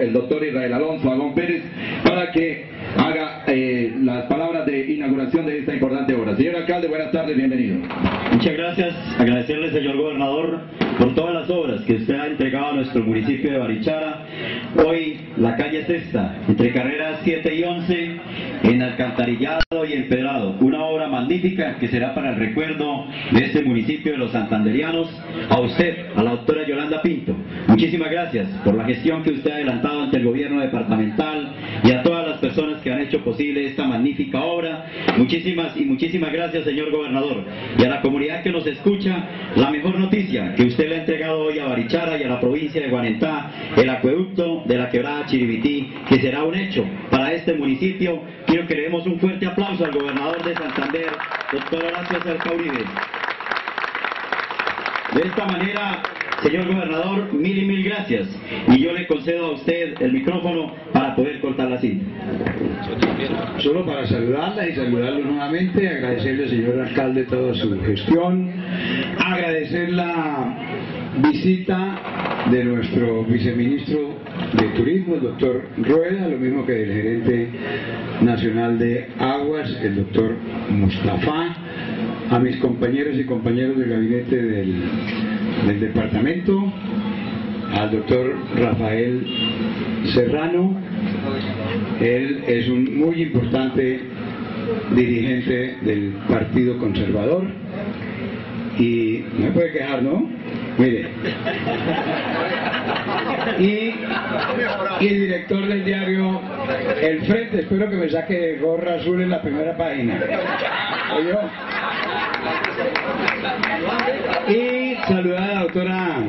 el doctor Israel Alonso Agón Pérez, para que haga eh, las palabras de inauguración de esta importante obra. Señor alcalde, buenas tardes, bienvenido. Muchas gracias. Agradecerle, señor gobernador, por todas las obras que usted ha entregado a nuestro municipio de Barichara. Hoy la calle es esta, entre carreras 7 y 11, en alcantarillado y empedrado. Una obra magnífica que será para el recuerdo de este municipio de los santanderianos. A usted, a la doctora Yolanda Pinto, muchísimas gracias por la gestión que usted ha adelantado ante el gobierno departamental y a todas las personas que han hecho posible esta magnífica obra. Muchísimas y muchísimas gracias, señor gobernador. Y a la comunidad que nos escucha, la mejor noticia que usted le ha entregado hoy a Barichara y a la provincia de Guanentá, el acueducto de la quebrada Chiribití, que será un hecho para este municipio. Quiero que le demos un fuerte aplauso al gobernador de Santander, doctor Horacio Cerca Uribe. De esta manera, señor gobernador, mil y mil gracias. Y yo le concedo a usted el micrófono para poder cortar la cinta. Solo para saludarla y saludarlo nuevamente, agradecerle señor alcalde toda su gestión, agradecer la visita de nuestro viceministro de Turismo, el doctor Rueda, lo mismo que del gerente nacional de Aguas, el doctor Mustafa, a mis compañeros y compañeros del gabinete del, del departamento, al doctor Rafael Serrano, él es un muy importante dirigente del Partido Conservador y me puede quejar, ¿no? Mire. Y, y director del diario El Frente, espero que me saque gorra azul en la primera página. ¿Oyó? Y doctora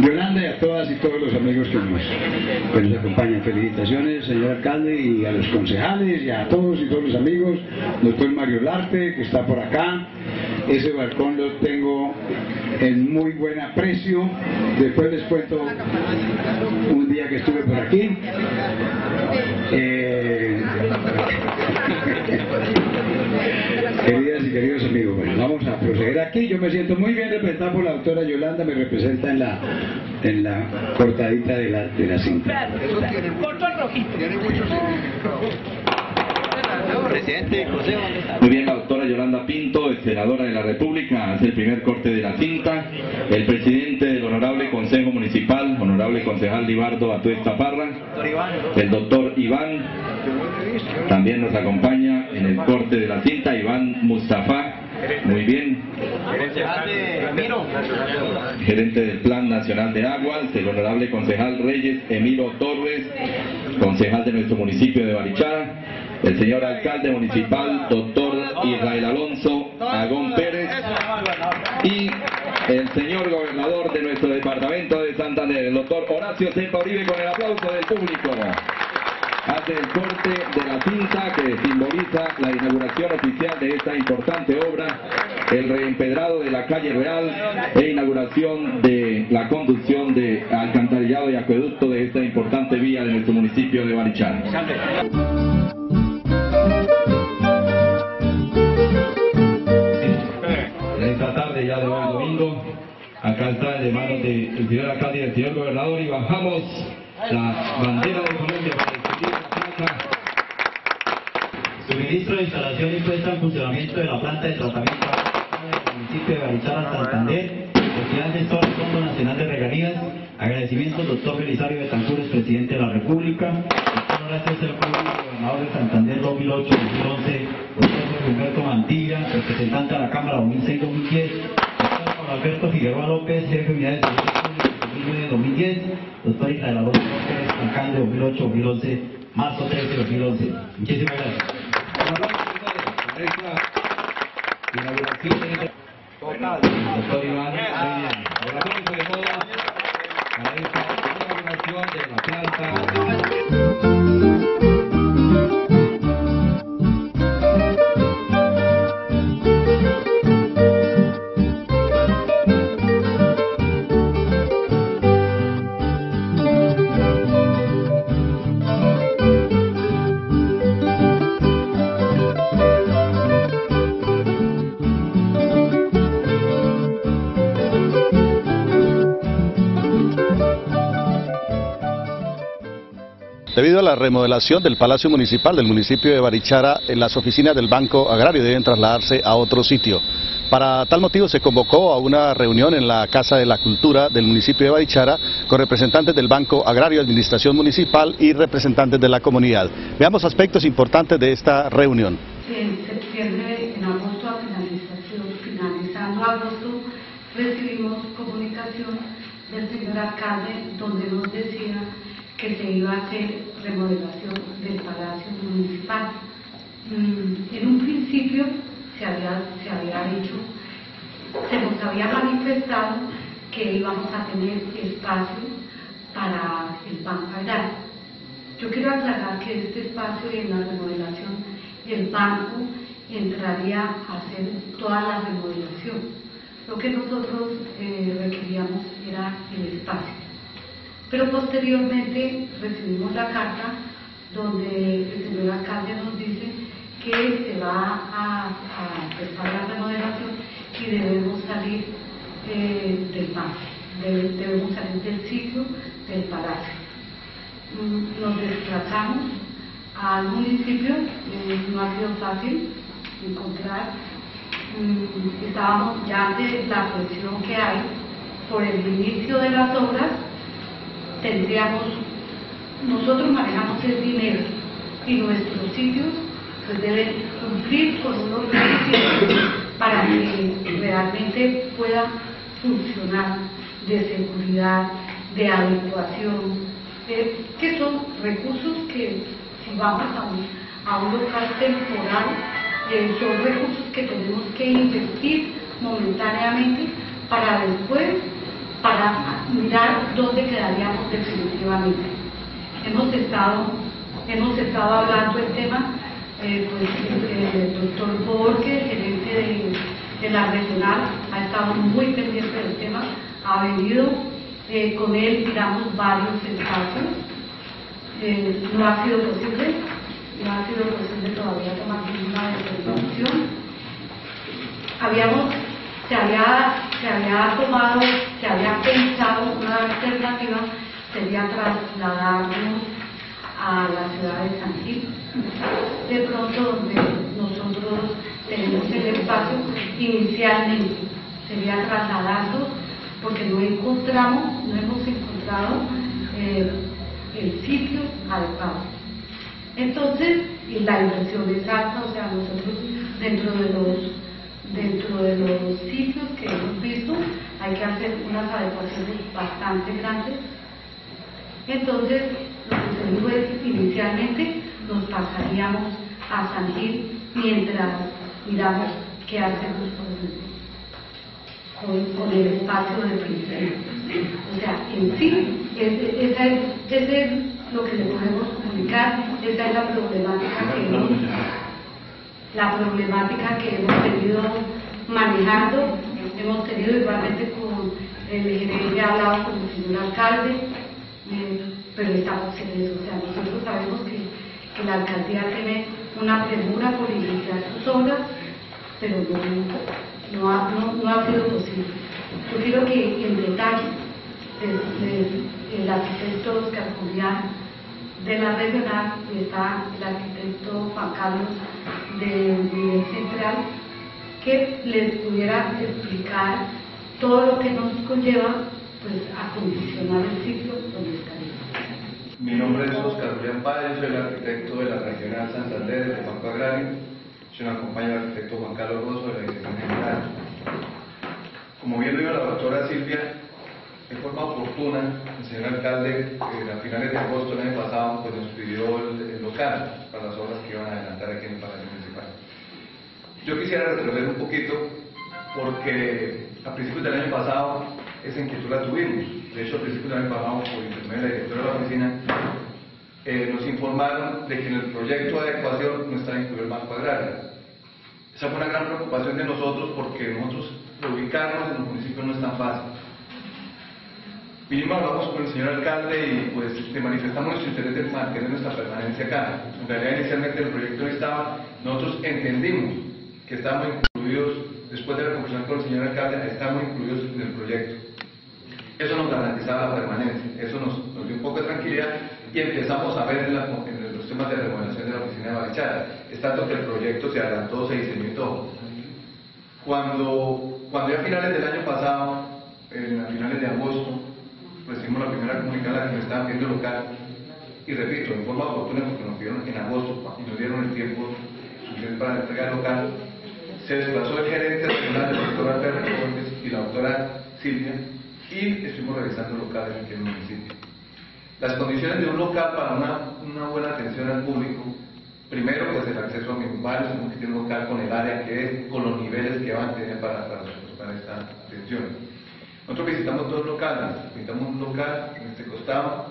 Yolanda y a todas y todos los amigos que nos, acompañan. Felicitaciones, señor alcalde, y a los concejales, y a todos y todos los amigos. Doctor Mario Larte, que está por acá. Ese balcón lo tengo en muy buen aprecio. Después les cuento un día que estuve por aquí. Eh, aquí. Yo me siento muy bien representado por la doctora Yolanda, me representa en la, en la cortadita de la, de la cinta. Presidente, José, Muy bien, la doctora Yolanda Pinto, senadora de la República, hace el primer corte de la cinta. El presidente del Honorable Consejo Municipal, Honorable Concejal Libardo Atuesta Parra, el doctor Iván, también nos acompaña en el corte de la cinta, Iván Mustafa, muy bien, gerente del Plan Nacional de Aguas, el honorable concejal Reyes Emiro Torres, concejal de nuestro municipio de Barichara, el señor alcalde municipal, doctor Israel Alonso Agón Pérez, y el señor gobernador de nuestro departamento de Santander, el doctor Horacio Sempa Uribe, con el aplauso del público. Hace el corte de la cinta que simboliza la inauguración oficial de esta importante obra, el reempedrado de la calle Real e inauguración de la conducción de alcantarillado y acueducto de esta importante vía de nuestro municipio de Barichara. Esta tarde ya de hoy domingo, acá está de manos del señor alcalde y del señor gobernador y bajamos la bandera de Colombia la Suministro de instalación y puesta en funcionamiento de la planta de tratamiento del municipio de Barichara, Santander. Sociedad Gestora del Fondo Nacional de Regalías. Agradecimiento al doctor Belisario Betancures, presidente de la República. Doctor Horacio Cerco, gobernador de Santander 2008-2011. Doctor Humberto Mantilla, representante de la Cámara 2006-2010. Doctor Juan Alberto Figueroa López, jefe de unidades de servicio público 2009-2010. Doctor Israel Alonso López, alcalde 2008-2011, marzo 13 2011. Muchísimas gracias. De esta- Doctor Iván, muy de de la planta. La remodelación del Palacio Municipal del municipio de Barichara, las oficinas del Banco Agrario deben trasladarse a otro sitio. Para tal motivo se convocó a una reunión en la Casa de la Cultura del municipio de Barichara con representantes del Banco Agrario, Administración Municipal y representantes de la comunidad. Veamos aspectos importantes de esta reunión. En septiembre, en agosto, finalización, finalizando agosto, recibimos comunicación del señor alcalde donde nos decía que se iba a hacer remodelación del Palacio Municipal. Mm, en un principio se había, se había dicho, se nos había manifestado que íbamos a tener espacio para el Banco Agrario. Yo quiero aclarar que este espacio y en la remodelación el banco entraría a hacer toda la remodelación. Lo que nosotros eh, requeríamos era el espacio. Pero posteriormente recibimos la carta donde el señor alcalde nos dice que se va a, empezar la remodelación y debemos salir eh, del banco, debemos salir del sitio del palacio. Mm, nos desplazamos al municipio, eh, no ha sido fácil encontrar, mm, estábamos ya ante la presión que hay por el inicio de las obras tendríamos, nosotros manejamos el dinero y nuestros sitios pues deben cumplir con unos requisitos para que realmente pueda funcionar de seguridad, de adecuación, que son recursos que si vamos a un, a un local temporal, eh, son recursos que tenemos que invertir momentáneamente para después para mirar dónde quedaríamos definitivamente. Hemos estado, hemos estado hablando del tema, eh, pues el, doctor Borges, gerente de, la regional, ha estado muy pendiente del tema, ha venido, eh, con él tiramos varios espacios, eh, no ha sido posible, no ha sido posible todavía tomar ninguna determinación. Habíamos se había, se había tomado, se había pensado una alternativa sería trasladarnos a la ciudad de San Gil, de pronto donde nosotros tenemos el espacio inicialmente, sería trasladarnos porque no encontramos, no hemos encontrado eh, el sitio adecuado. Entonces, y la inversión es alta, o sea, nosotros dentro de los dentro de los sitios que hemos visto hay que hacer unas adecuaciones bastante grandes. Entonces, lo que se dijo es inicialmente nos pasaríamos a San Gil mientras miramos qué hacemos con, con, el espacio de principio. O sea, en sí, esa es, ese es lo que le podemos comunicar, esa es la problemática que hemos la problemática que hemos tenido manejando, hemos tenido igualmente con el gerente, hablado con el señor alcalde, eh, pero estamos en eso, o sea, nosotros sabemos que, la alcaldía tiene una premura por iniciar sus obras, pero no, ha, no, ha sido posible. Yo quiero que en detalle el arquitecto Oscar de la regional está el arquitecto Juan Carlos del nivel central que les pudiera explicar todo lo que nos conlleva pues, a condicionar el sitio donde estaríamos. Mi nombre es Oscar Julián Páez, soy el arquitecto de la Regional Santander del Banco Agrario. Soy un acompañado del arquitecto Juan Carlos Rosso de la Dirección General. Como bien dijo la doctora Silvia, de forma oportuna, el señor alcalde, a finales de agosto del año pasado, pues nos pidió el, local para las obras que iban a adelantar aquí en el Palacio Municipal. Yo quisiera retroceder un poquito porque a principios del año pasado esa inquietud la tuvimos. De hecho, a principios del año pasado, por intermedio de la directora de la oficina, eh, nos informaron de que en el proyecto de adecuación no estaba incluido el Banco Agrario. Esa fue una gran preocupación de nosotros porque nosotros ubicarnos en los municipios no es tan fácil. Vinimos, hablamos con el señor alcalde y pues le manifestamos nuestro interés de mantener nuestra permanencia acá. En realidad inicialmente el proyecto estaba, nosotros entendimos que estábamos incluidos, después de la conversación con el señor alcalde, estábamos incluidos en el proyecto. Eso nos garantizaba la permanencia, eso nos, dio un poco de tranquilidad y empezamos a ver en, los temas de remodelación de la oficina de Barichara. Es tanto que el proyecto se adelantó, se todo. Cuando, cuando ya a finales del año pasado, en, a finales de agosto, recibimos la primera comunicación que me estaban pidiendo el local, y repito, en forma oportuna porque nos pidieron en agosto y nos dieron el tiempo suficiente para entregar local, se desplazó el gerente regional, la doctora Terra y la doctora Silvia, y estuvimos revisando locales en el municipio. Las condiciones de un local para una, buena atención al público, primero pues el acceso a que tener un local con el área que es, con los niveles que van a tener para, para, para esta atención. Nosotros visitamos dos locales, visitamos un local en este costado,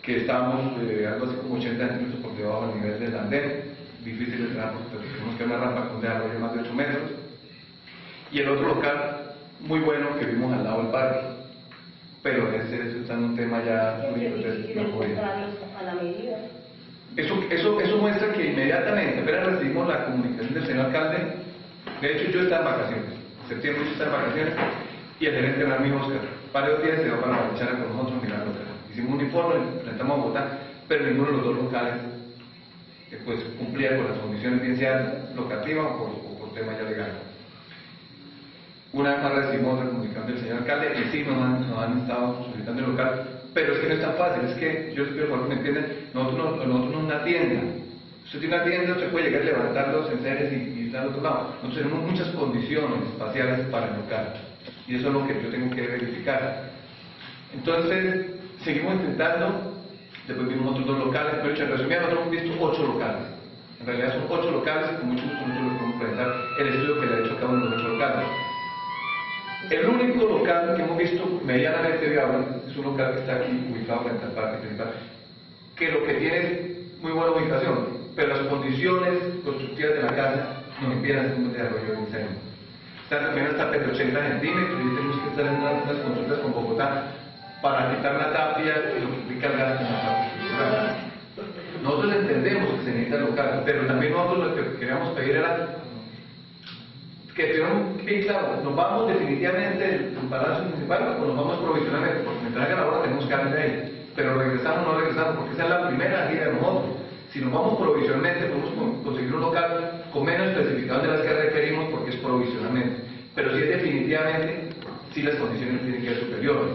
que estábamos eh, algo así como 80 centímetros por debajo del nivel del andén, difícil de entrar porque tenemos que una rampa con de más de 8 metros, y el otro local muy bueno que vimos al lado del parque, pero ese es un tema ya muy a la medida. Eso, eso, eso muestra que inmediatamente apenas recibimos la comunicación del señor alcalde, de hecho yo estaba en vacaciones, en septiembre yo estaba en vacaciones, y el gerente era mi Oscar, varios días se va para marchar con nosotros mirando Hicimos un informe, presentamos a votar, pero ninguno de los dos locales eh, pues, cumplía con las condiciones, bien sea locativa o por, tema ya legal. Una vez más recibimos la comunicación del señor alcalde y sí nos han, estado solicitando el local, pero es que no es tan fácil, es que yo espero que me entiendan, nosotros no, nosotros no una tienda. Usted tiene una tienda, usted puede llegar a levantar los enseres y, y al otro lado. Nosotros tenemos muchas condiciones espaciales para el local y eso es lo que yo tengo que verificar. Entonces, seguimos intentando, después vimos otros dos locales, pero en resumen nosotros hemos visto ocho locales. En realidad son ocho locales y con mucho gusto nosotros podemos presentar el estudio que le ha hecho cada uno de los ocho locales. El único local que hemos visto medianamente viable es un local que está aquí ubicado frente al parque principal, que lo que tiene es muy buena ubicación, pero las condiciones constructivas de la casa nos impiden hacer un desarrollo de incendio. Está también está de 80 centímetros y tenemos que estar en unas consultas con Bogotá para quitar la tapia y lo que implica el gasto en la parte Nosotros entendemos que se necesita local, pero también nosotros lo que queríamos pedir era que tuvieran bien claro, nos vamos definitivamente del Palacio Municipal o nos vamos provisionalmente, porque mientras haga la hora tenemos que de ahí, pero regresamos o no regresamos, porque esa es la primera guía de nosotros. Si nos vamos provisionalmente, podemos conseguir un local con menos especificados de las que requerimos porque es provisionalmente. Pero es definitivamente, si las condiciones tienen que ser superiores.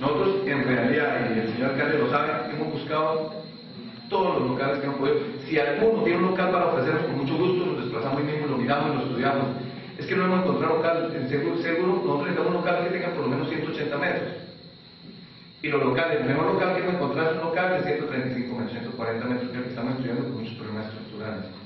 Nosotros, en realidad, y el señor alcalde lo sabe, hemos buscado todos los locales que hemos podido. Si alguno tiene un local para ofrecernos, con mucho gusto nos desplazamos y mismo, lo miramos y lo estudiamos. Es que no hemos encontrado local, seguro, seguro nosotros necesitamos un local que tenga por lo menos 180 metros. Y los locales, el mejor local que hemos encontrado es un local de 135 metros, 140 metros, que estamos estudiando con muchos problemas estructurales.